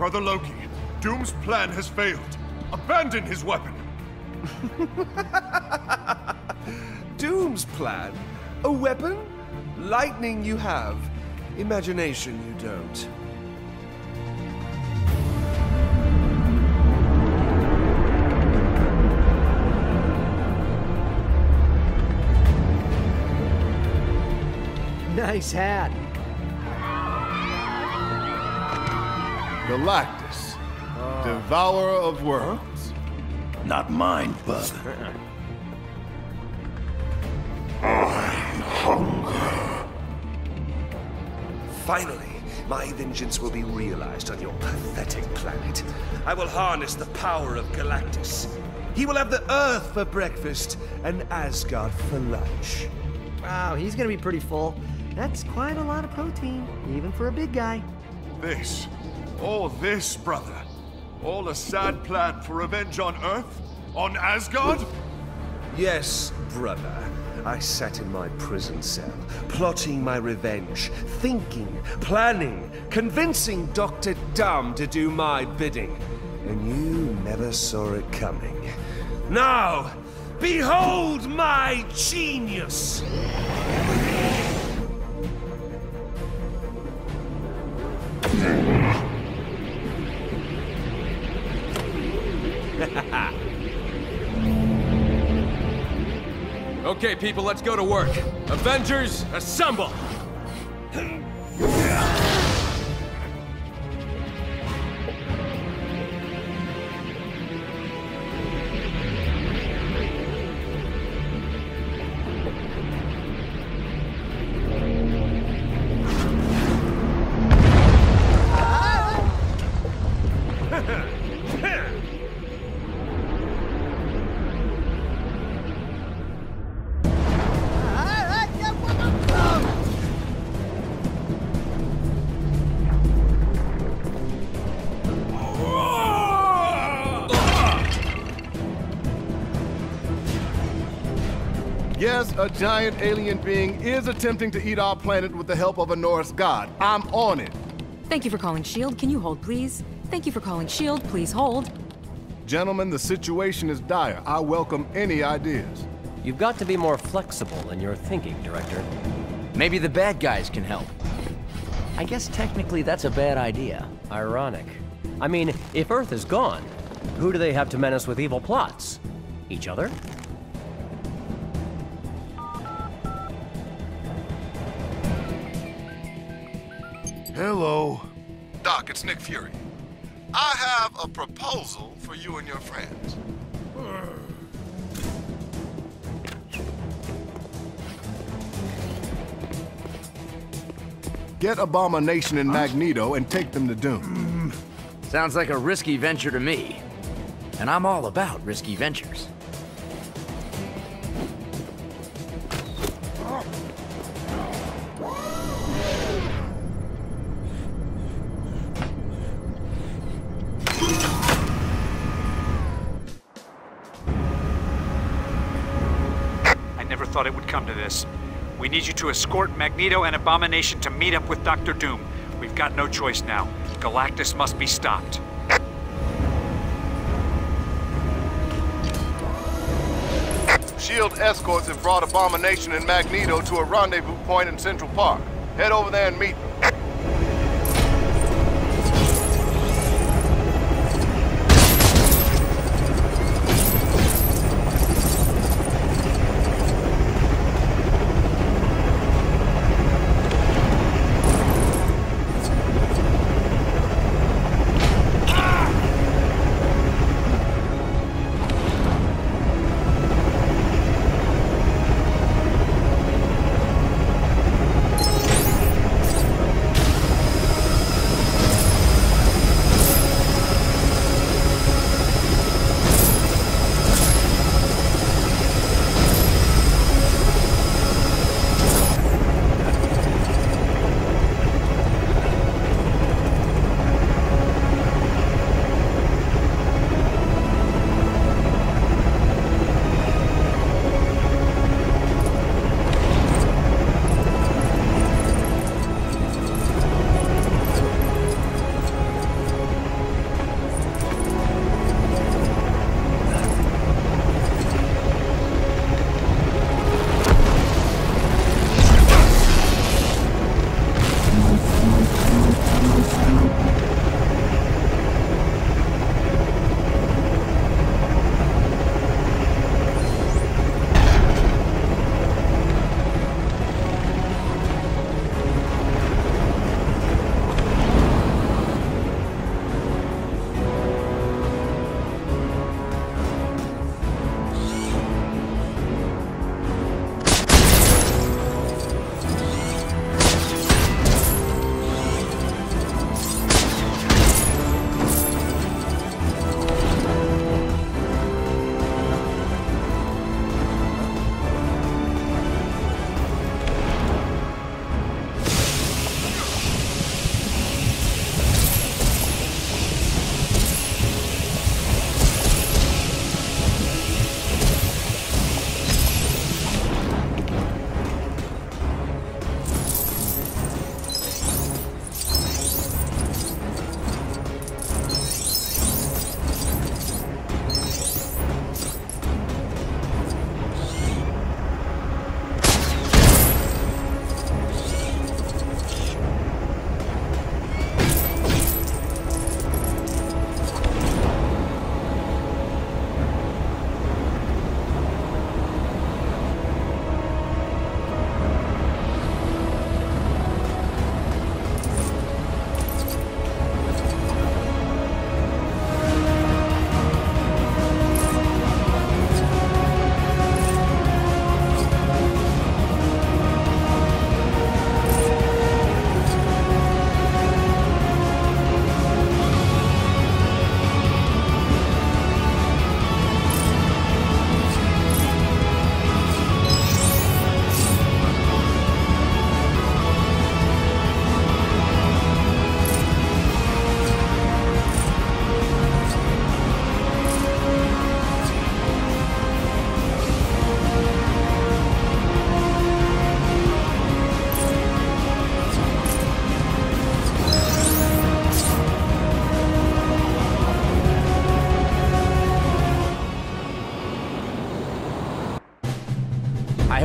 Brother Loki, Doom's plan has failed. Abandon his weapon. Doom's plan? A weapon? Lightning you have. Imagination you don't. Nice hat. Galactus, devourer of worlds. Not mine, bud. Finally, my vengeance will be realized on your pathetic planet. I will harness the power of Galactus. He will have the Earth for breakfast and Asgard for lunch. Wow, he's gonna be pretty full. That's quite a lot of protein, even for a big guy. This, all this, brother. All a sad plan for revenge on Earth? On Asgard? Yes, brother. I sat in my prison cell, plotting my revenge, thinking, planning, convincing Dr. Doom to do my bidding. And you never saw it coming. Now, behold my genius! Okay, people, let's go to work. Avengers, assemble! A giant alien being is attempting to eat our planet with the help of a Norse god. I'm on it. Thank you for calling S.H.I.E.L.D. Can you hold, please? Thank you for calling S.H.I.E.L.D. Please hold. Gentlemen, the situation is dire. I welcome any ideas. You've got to be more flexible in your thinking, Director. Maybe the bad guys can help. I guess technically that's a bad idea. Ironic. I mean, if Earth is gone, who do they have to menace with evil plots? Each other? Hello. Doc, it's Nick Fury. I have a proposal for you and your friends. Get Abomination and Magneto and take them to Doom. Sounds like a risky venture to me. And I'm all about risky ventures. We need you to escort Magneto and Abomination to meet up with Doctor Doom. We've got no choice now. Galactus must be stopped. Shield escorts have brought Abomination and Magneto to a rendezvous point in Central Park. Head over there and meet them.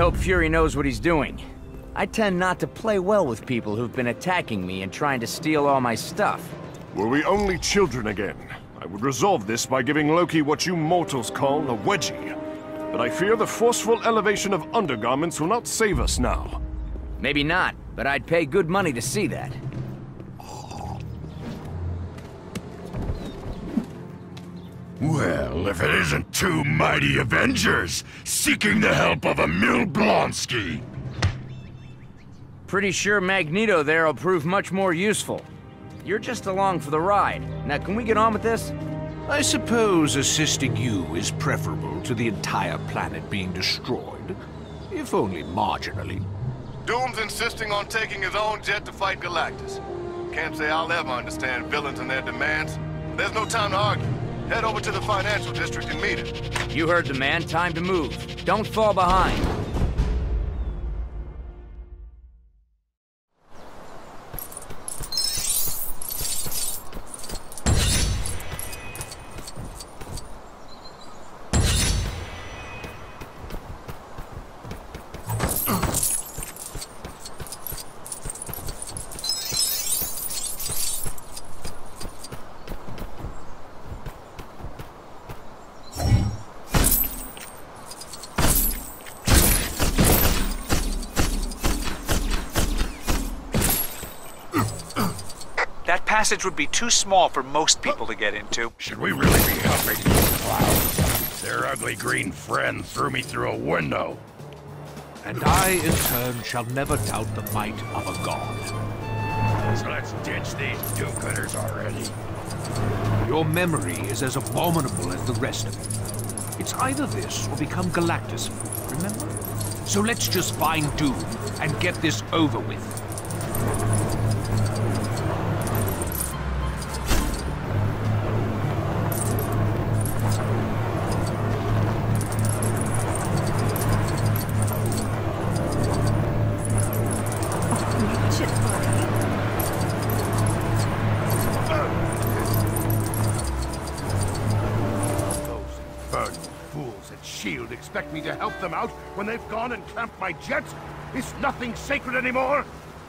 Hope Fury knows what he's doing. I tend not to play well with people who've been attacking me and trying to steal all my stuff. Were we only children again, I would resolve this by giving Loki what you mortals call a wedgie. But I fear the forceful elevation of undergarments will not save us now. Maybe not, but I'd pay good money to see that. Well, if it isn't two mighty Avengers seeking the help of Emil Blonsky. Pretty sure Magneto there will prove much more useful. You're just along for the ride. Now, can we get on with this? I suppose assisting you is preferable to the entire planet being destroyed, if only marginally. Doom's insisting on taking his own jet to fight Galactus. Can't say I'll ever understand villains and their demands. There's no time to argue. Head over to the financial district and meet him. You heard the man. Time to move. Don't fall behind. Passage would be too small for most people to get into. Should we really be helping these clouds? Their ugly green friend threw me through a window. And I, in turn, shall never doubt the might of a god. So let's ditch these do-gooders already. Your memory is as abominable as the rest of it. It's either this or become Galactus food, remember? So let's just find Doom and get this over with. Help them out when they've gone and clamped my jets? Is nothing sacred anymore?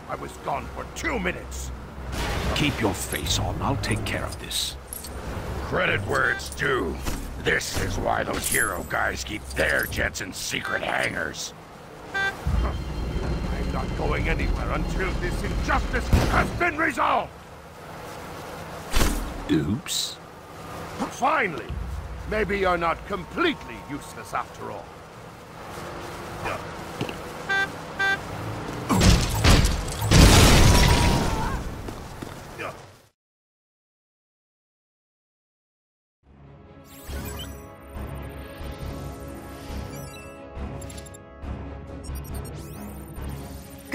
I was gone for two minutes. Keep your face on. I'll take care of this. Credit where it's due. This is why those hero guys keep their jets in secret hangars. I'm not going anywhere until this injustice has been resolved! Oops. Finally! Maybe you're not completely useless after all.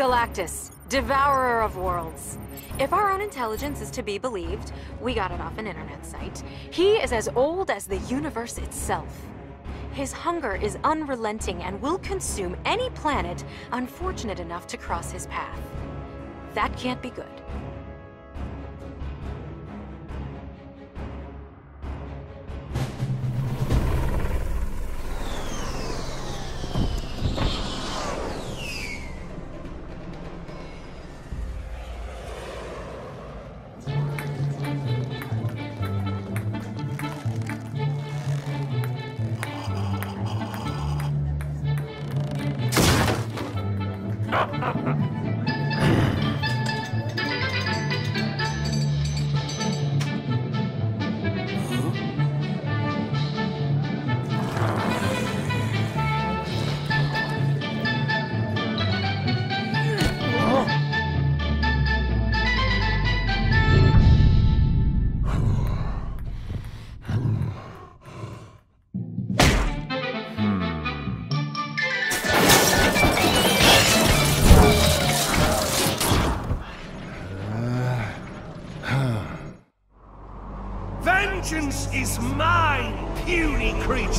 Galactus, devourer of worlds. If our own intelligence is to be believed, we got it off an internet site, he is as old as the universe itself. His hunger is unrelenting and will consume any planet unfortunate enough to cross his path. That can't be good.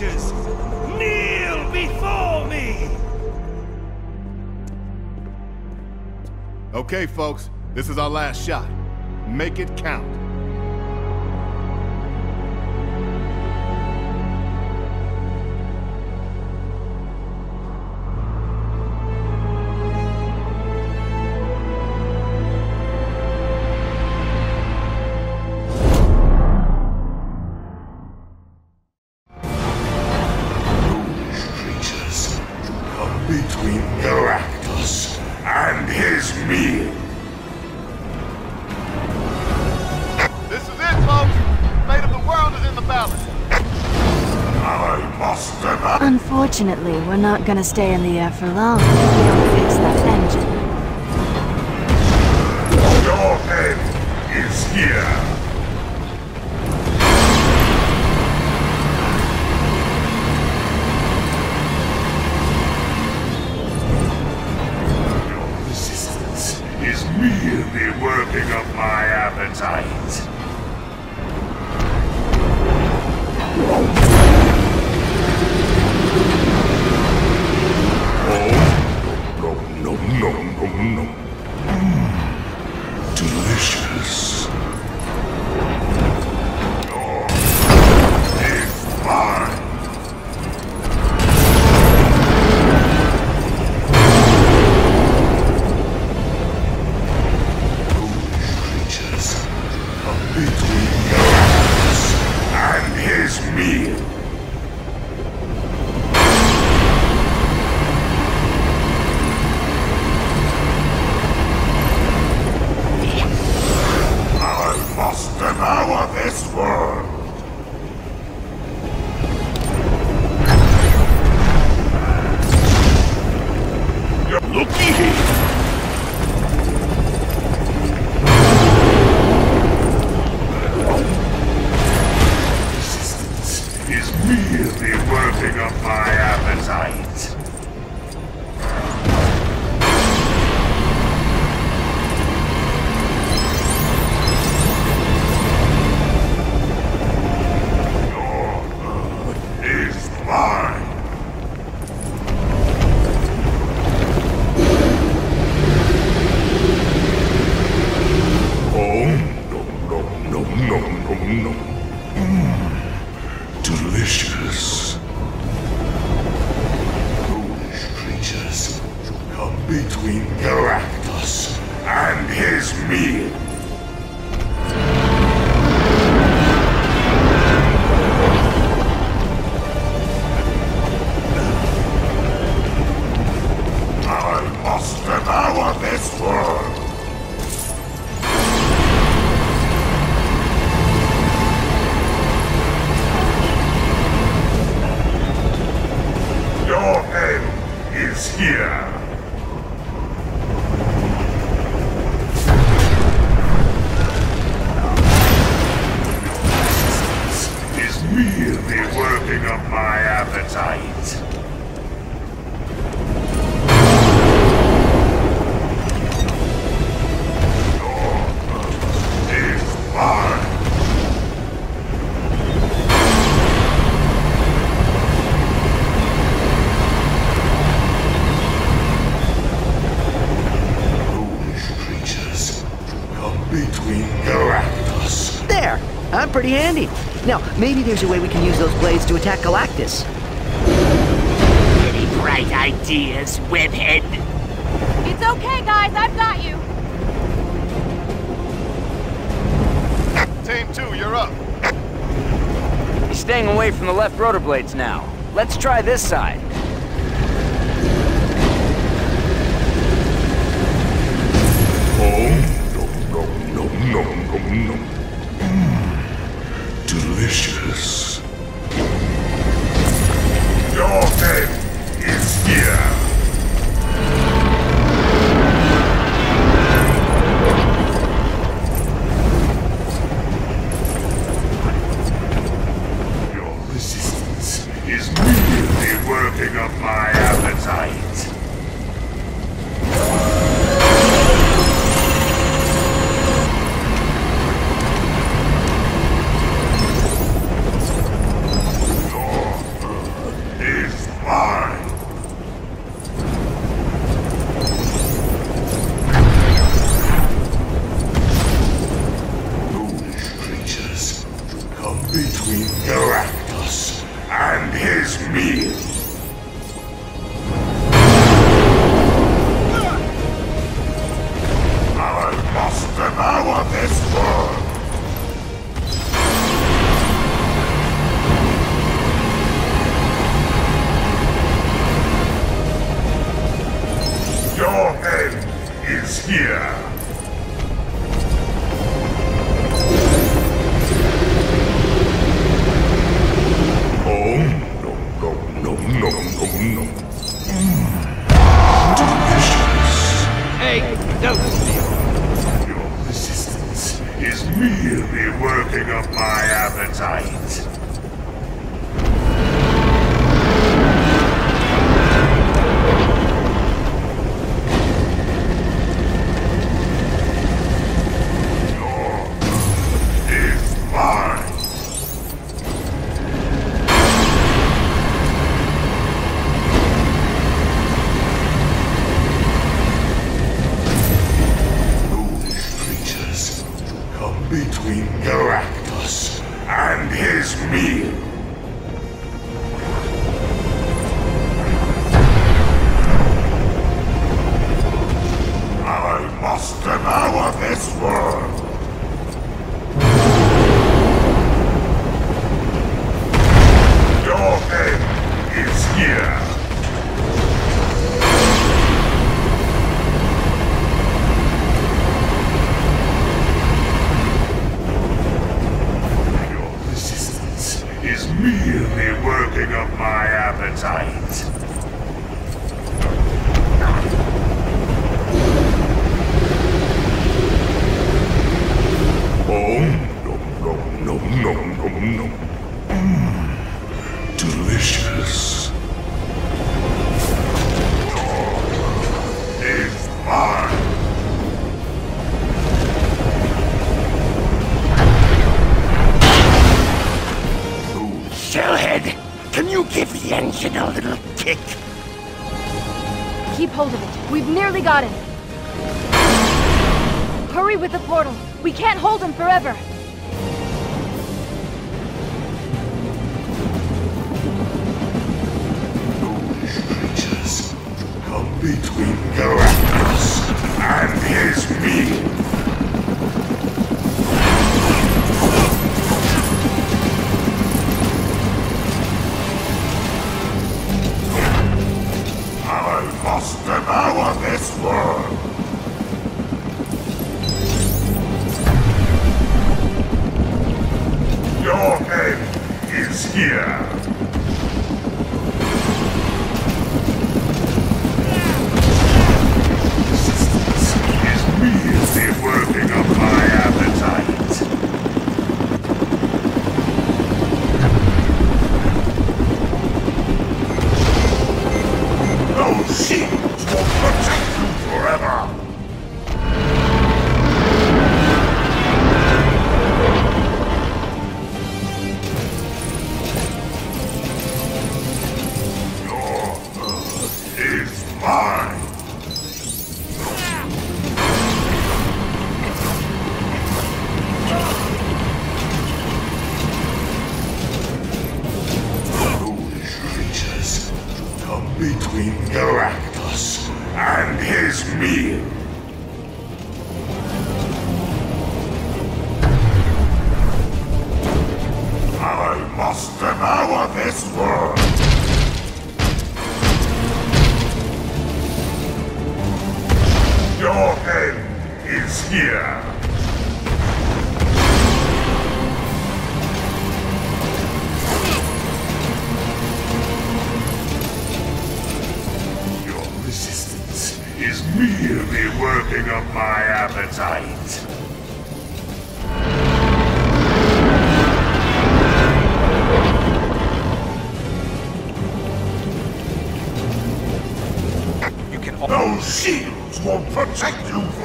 Creatures! Kneel before me! Okay, folks, this is our last shot. Make it count. gonna stay in the air for long. Mm. Delicious. Maybe there's a way we can use those blades to attack Galactus. Any bright ideas, Webhead? It's okay, guys. I've got you. Team 2, you're up. He's staying away from the left rotor blades now. Let's try this side. Oh. up my appetite. between Galactus and his meal.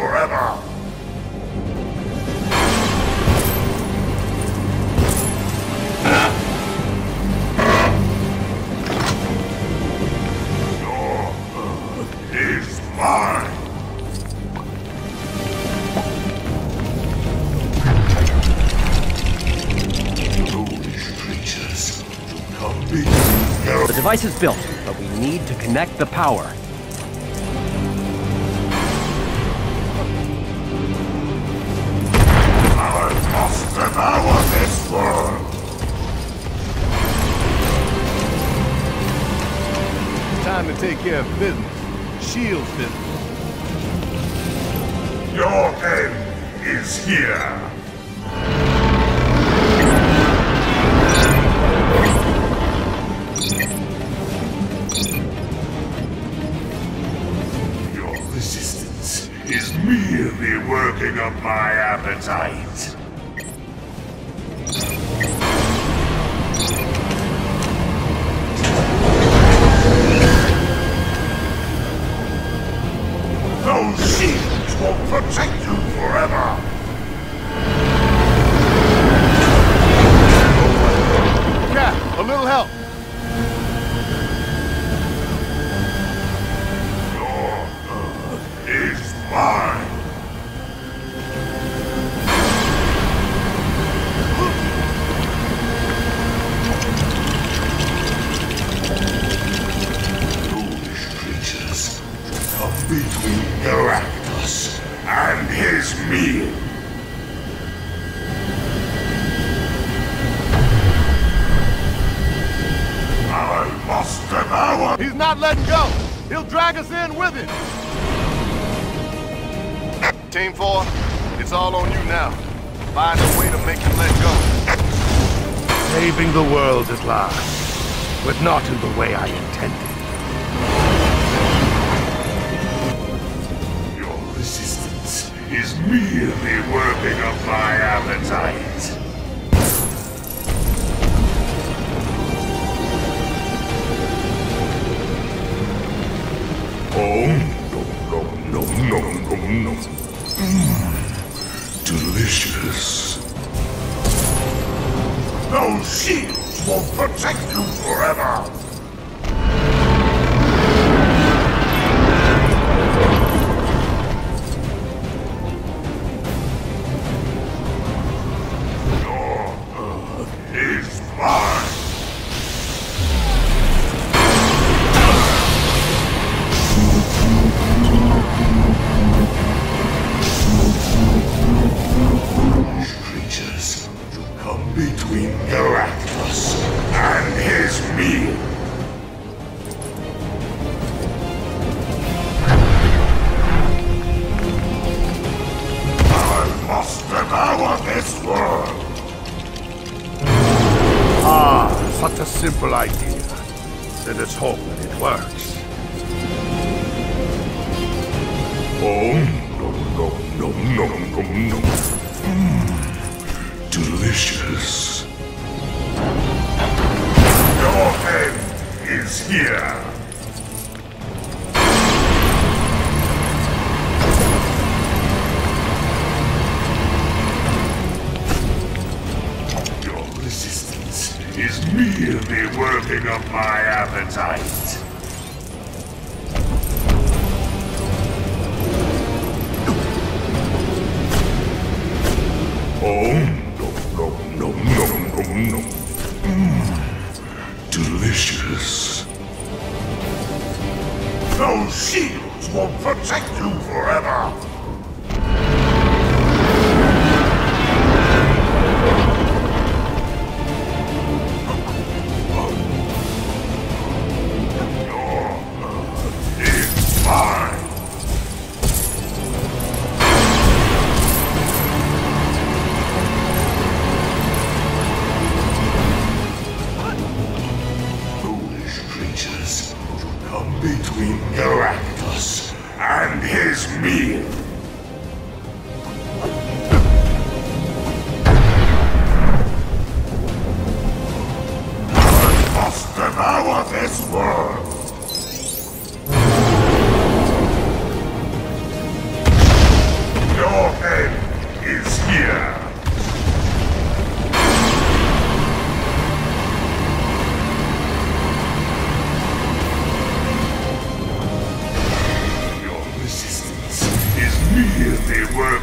forever! The device is built, but we need to connect the power. take care of business. Business. Your end is here. Your resistance is merely working up my appetite. Galactus and his meal. I must devour. He's not letting go. He'll drag us in with him. Team 4, it's all on you now. Find a way to make him let go. Saving the world at last, but not in the way I intended. Is merely working up my appetite. Oh, delicious. Those shields will protect you forever.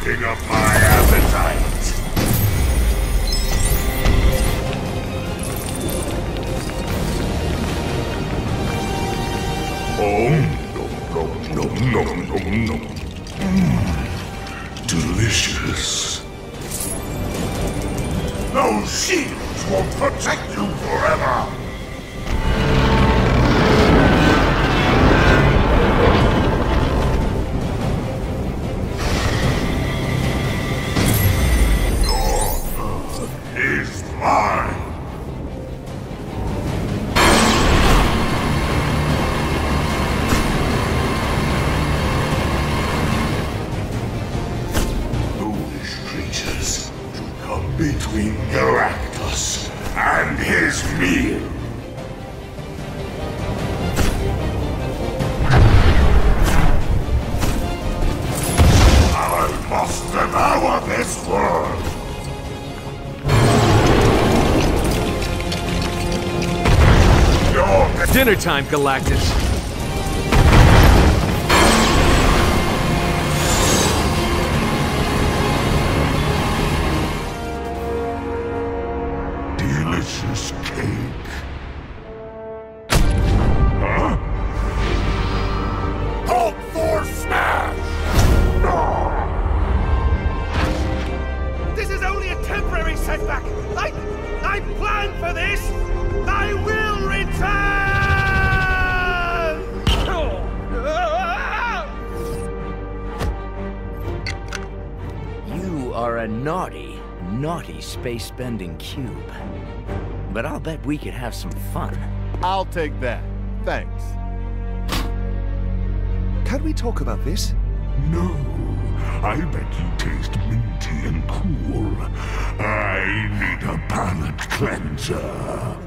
Working up my Dinner time, Galactus. A naughty, naughty space-bending cube. But I'll bet we could have some fun. I'll take that. Thanks. Can we talk about this? No. I bet you taste minty and cool. I need a palate cleanser.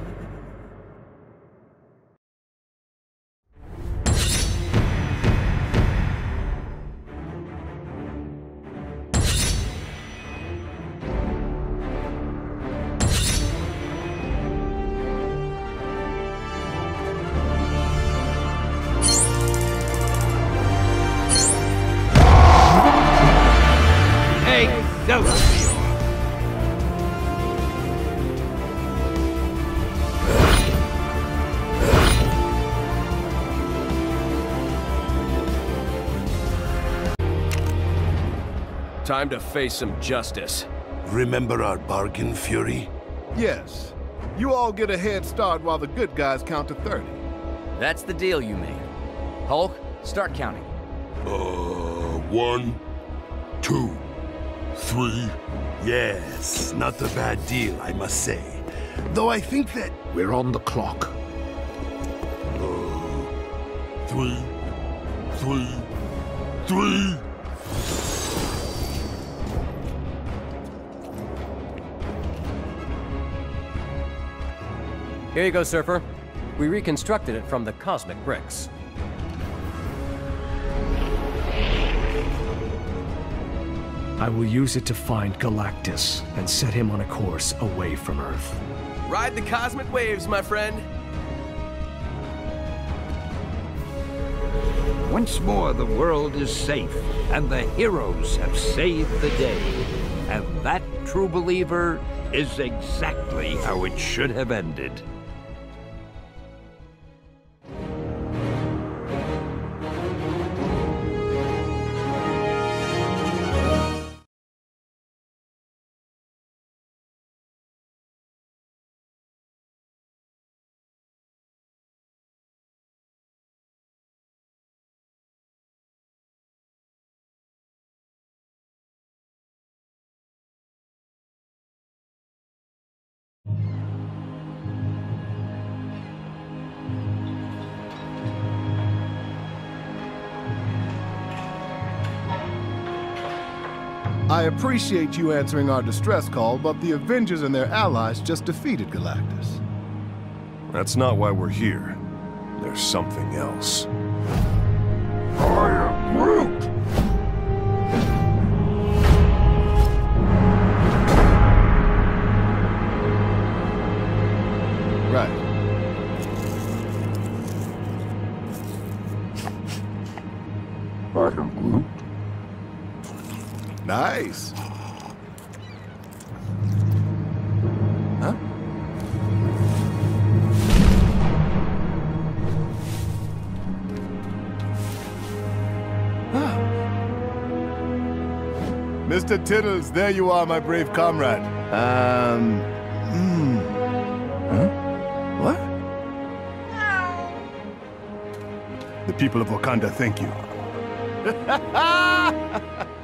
Time to face some justice. Remember our bargain, Fury? Yes. You all get a head start while the good guys count to 30. That's the deal you made. Hulk, start counting. Uh, one, two, three. Yes, not a bad deal, I must say. Though I think that We're on the clock. Three, three, three. Here you go, Surfer. We reconstructed it from the cosmic bricks. I will use it to find Galactus and set him on a course away from Earth. Ride the cosmic waves, my friend. Once more, the world is safe, and the heroes have saved the day. And that, true believer, is exactly how it should have ended. Appreciate you answering our distress call, but the Avengers and their allies just defeated Galactus. That's not why we're here. There's something else. I Mr. Tittles, there you are, my brave comrade. Um. Hmm. Huh? What? The people of Wakanda thank you.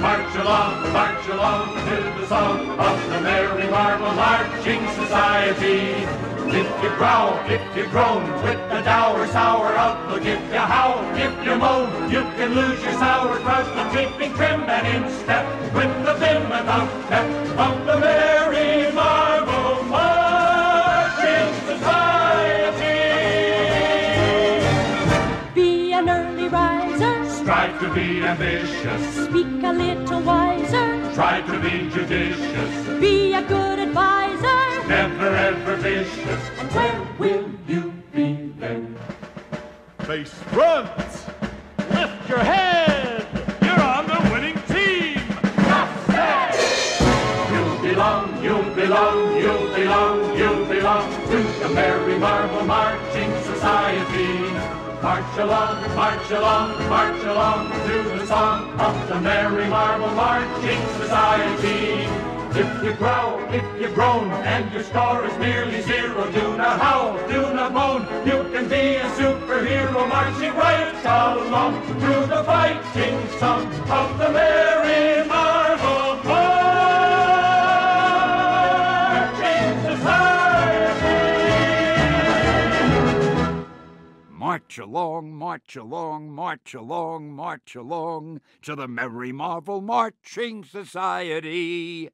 march along, march along to the song of the Merry Marvel Marching Society. If you growl, if you groan, with the dour, sour outlook, if you howl, if you moan, you can lose your sauerkraut, but keeping trim and in step with the vim and outstep of the Merry to be ambitious. Speak a little wiser. Try to be judicious. Be a good advisor. Never ever vicious. And where will you be then? Face front! Lift your head! You're on the winning team! You belong, you belong, you belong, you belong to the Merry Marvel Marching Society. March along, march along, march along to the song of the Merry Marvel Marching Society. If you growl, if you groan, and your score is nearly zero, do not howl, do not moan. You can be a superhero marching right along through the fighting song of the Merry Marvel March along, march along, march along, march along to the Merry Marvel Marching Society.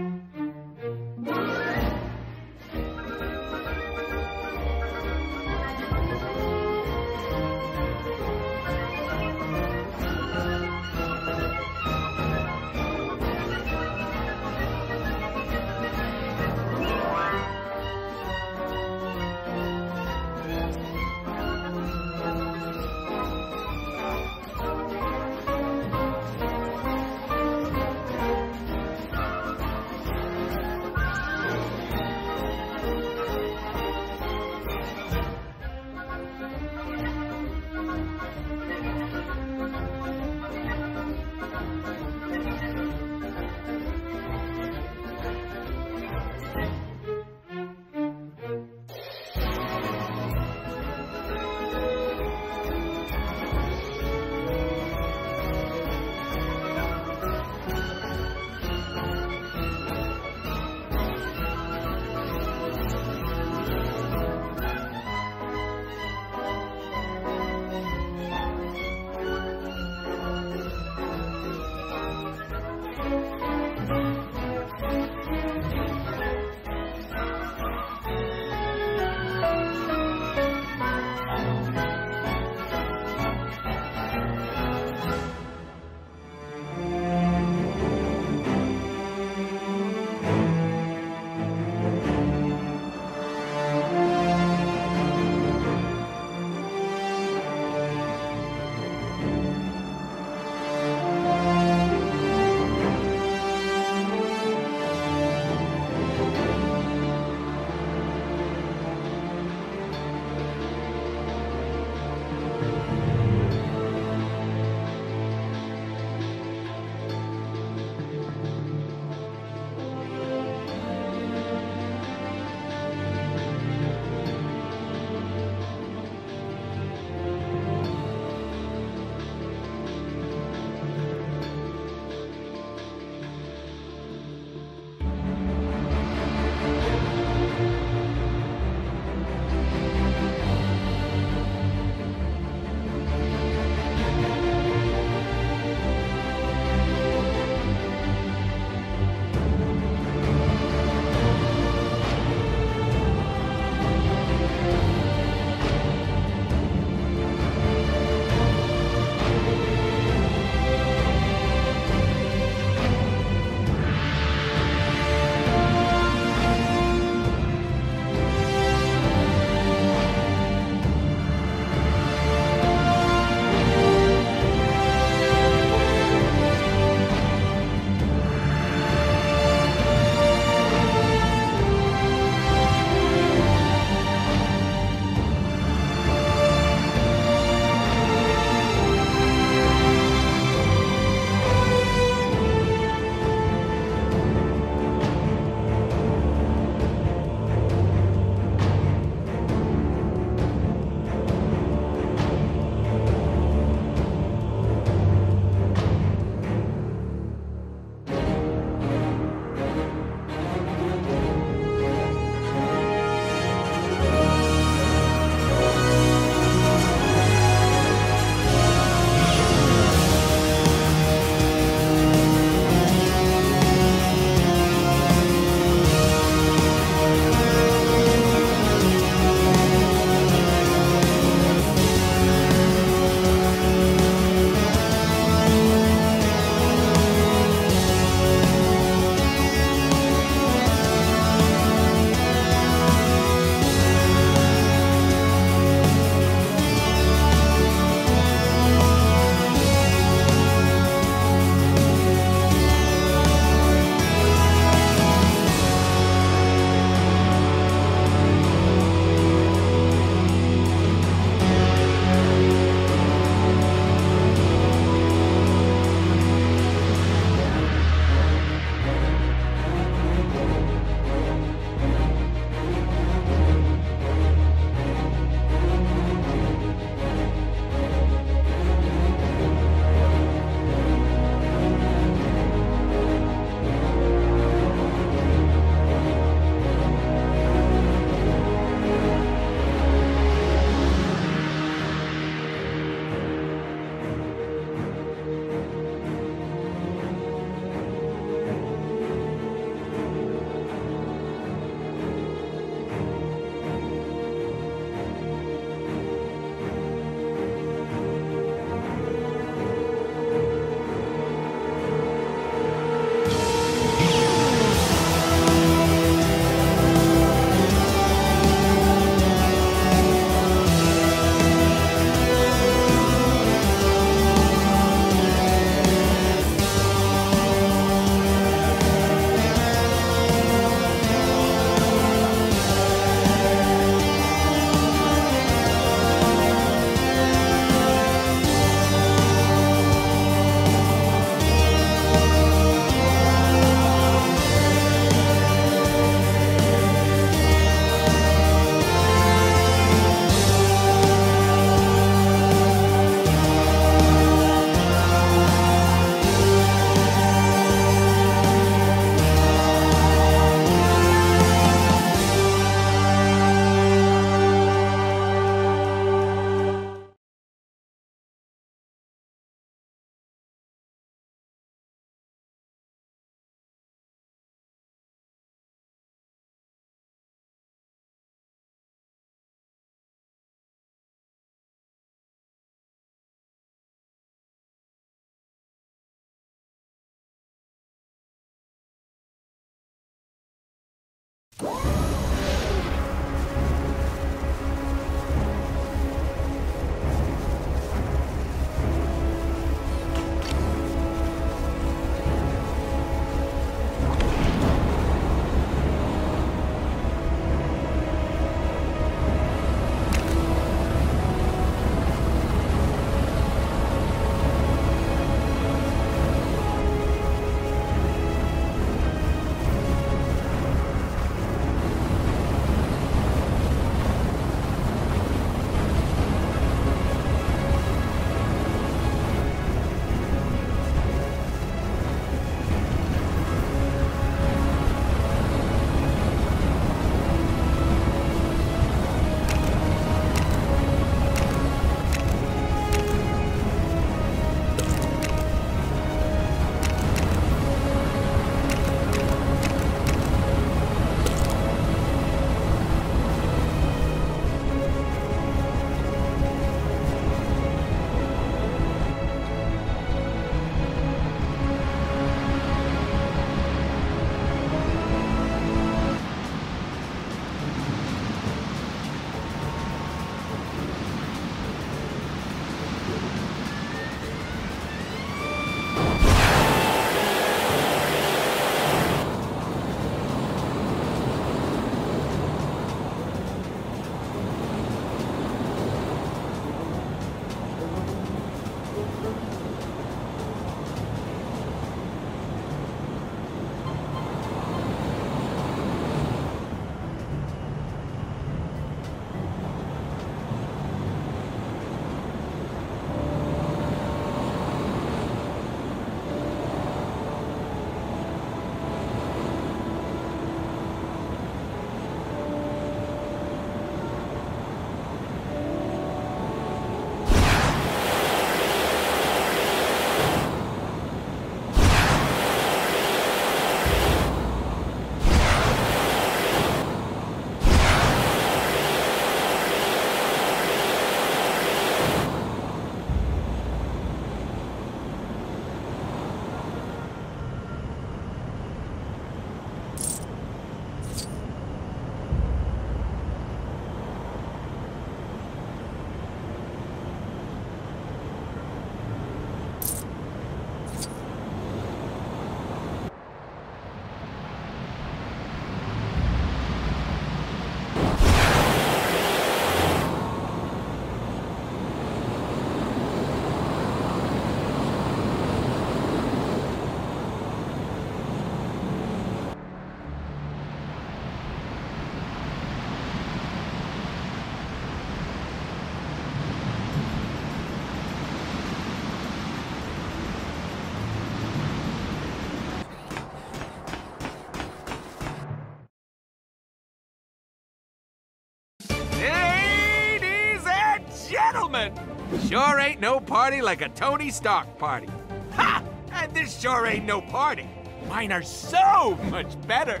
Sure ain't no party like a Tony Stark party. Ha! And this sure ain't no party. Mine are so much better.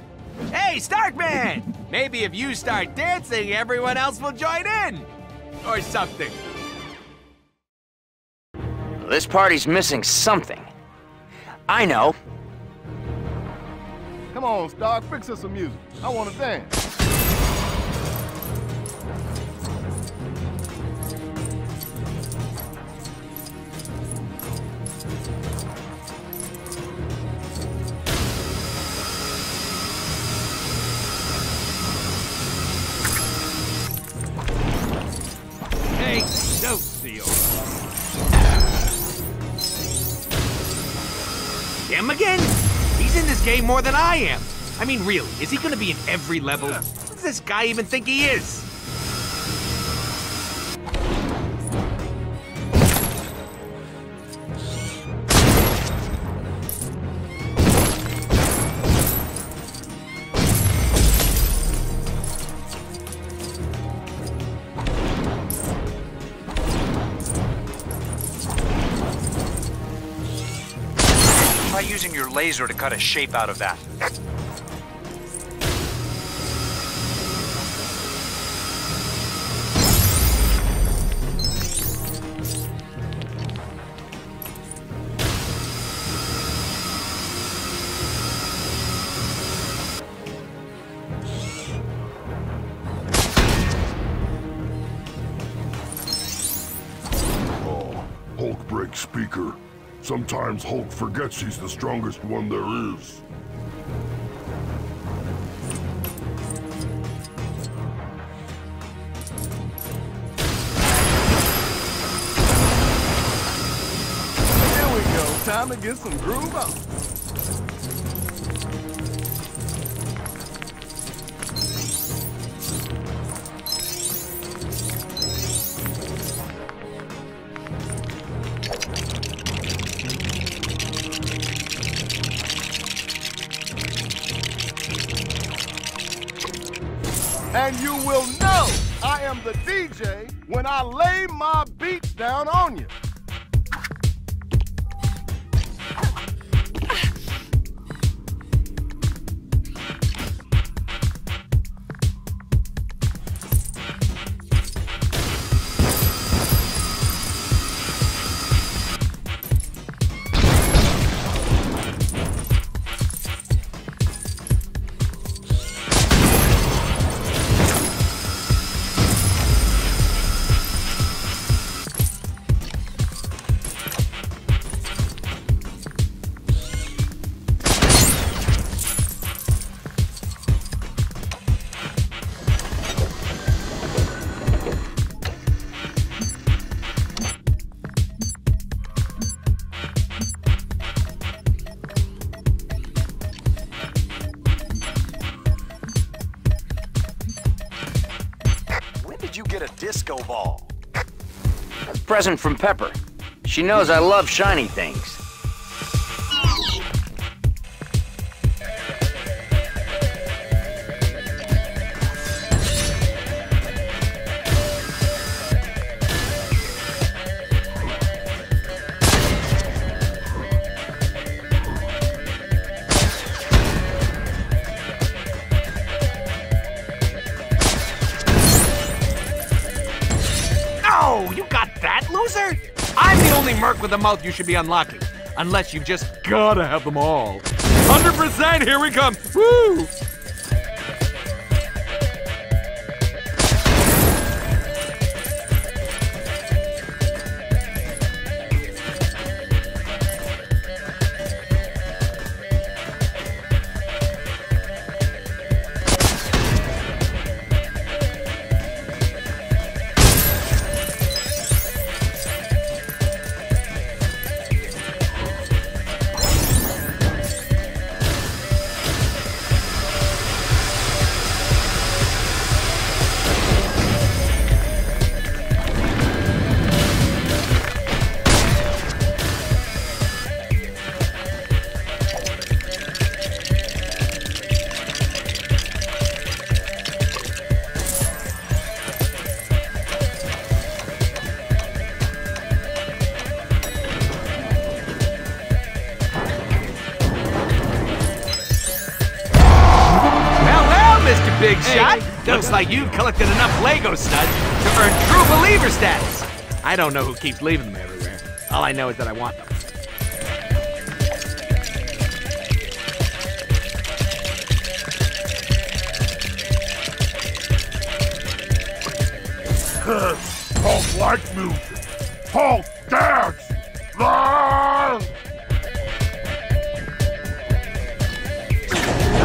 Hey, Starkman! Maybe if you start dancing, everyone else will join in. Or something. This party's missing something. I know. Come on, Stark, fix us some music. I want to dance. More than I am. I mean, really, is he gonna be in every level? What does this guy even think he is? Try using your laser to cut a shape out of that. Hulk forgets he's the strongest one there is. Here we go. Time to get some groove on. Present from Pepper. She knows I love shiny things. Mouth you should be unlocking. Unless you've just gotta have them all. 100%, here we come. Woo! Like you've collected enough Lego studs to earn true believer status. I don't know who keeps leaving them everywhere. All I know is that I want them. Hulk like music. Hulk dance.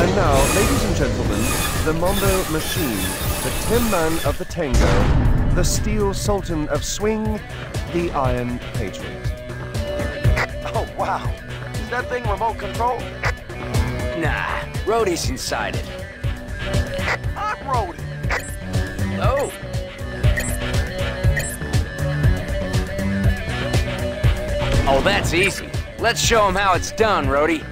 And now, ladies and gentlemen, the Mambo Machine, the Tin Man of the Tango, the Steel Sultan of Swing, the Iron Patriot. Oh, wow. Is that thing remote control? Nah, Rhodey's inside it. I'm Rhodey. Oh. Oh, that's easy. Let's show him how it's done, Rhodey.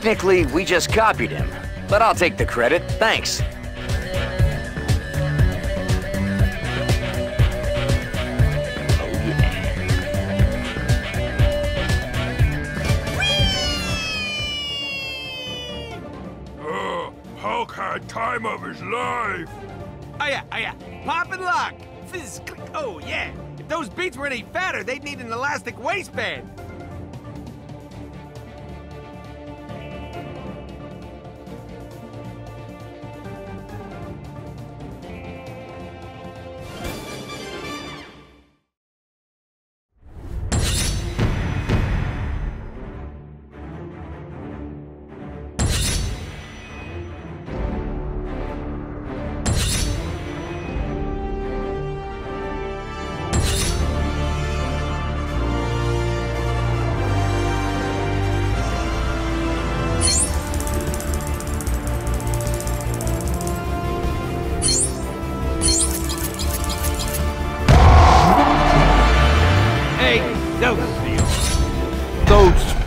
Technically, we just copied him. But I'll take the credit. Thanks. Oh, Hulk had time of his life. Oh yeah, oh yeah. Pop and lock. Fizz, click. Oh yeah. If those beats were any fatter, they'd need an elastic waistband.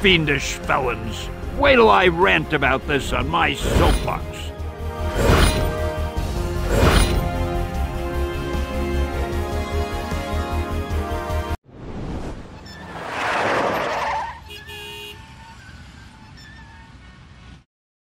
Fiendish felons. Wait till I rant about this on my soapbox.